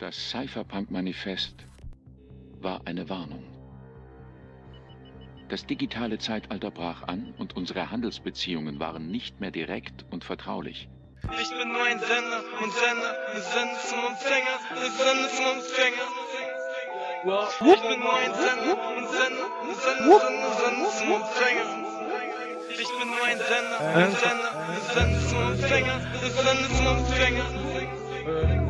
Das Cypherpunk-Manifest war eine Warnung. Das digitale Zeitalter brach an und unsere Handelsbeziehungen waren nicht mehr direkt und vertraulich. Ich bin nur ein Sender und Sender, Sender zum Empfänger, Sender zum Empfänger. Ich bin nur ein Sender und Sender, Sender, Sender, zum Empfänger. Ich bin nur ein Sender, ein Sender, Sender zum Empfänger, Sender zum Empfänger.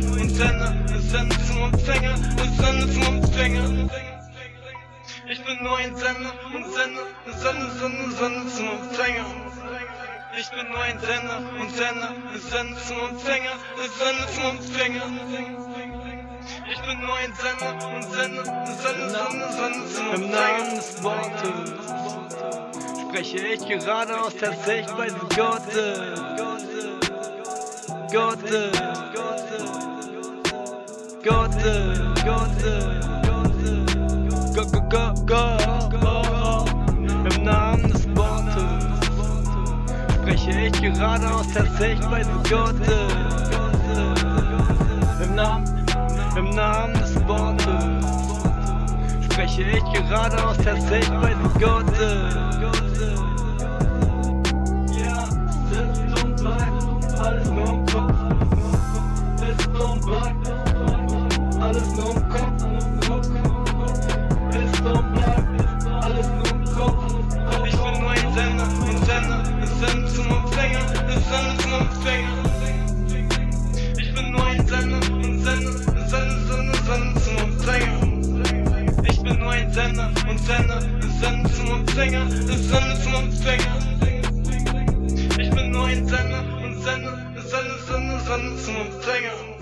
nur ein Sender, ein Sender, zum Empfänger, ein Sender zum Empfänger. Ich bin nur ein Sender, ein Sender, ein Sender, Sender, Sender zum Empfänger. Ich bin nur ein Sender, ein Sender, ein Sender zum Empfänger, ein Sender zum Empfänger. Ich bin nur ein Sender, ein Sender, ein Sender, Sender, Sender zum Im Namen des Wortes spreche ich gerade aus der Sichtweise Gottes. Gottes, Gottes, Gottes, Go, go, go, go, go. Im Namen des Wortes spreche ich gerade aus der Sichtweise Gottes. Im Namen, im Namen des Wortes spreche ich gerade aus der Sichtweise Gottes. Alles nur im Kopf. Ist und bleibt, alles nur im Kopf. Ich bin nur ein Sender, ein Sender, ein Sender zum Empfänger, ein Sender zum Empfänger. Ich bin nur ein Sender, ein Sender, ein Sender, Sender, Sender zum Empfänger. Ich bin nur ein Sender und Sender, ein Sender zum Empfänger, ein Sender zum Empfänger. Ich bin nur ein Sender und Sender, Sender, Sender, Sender zum Empfänger.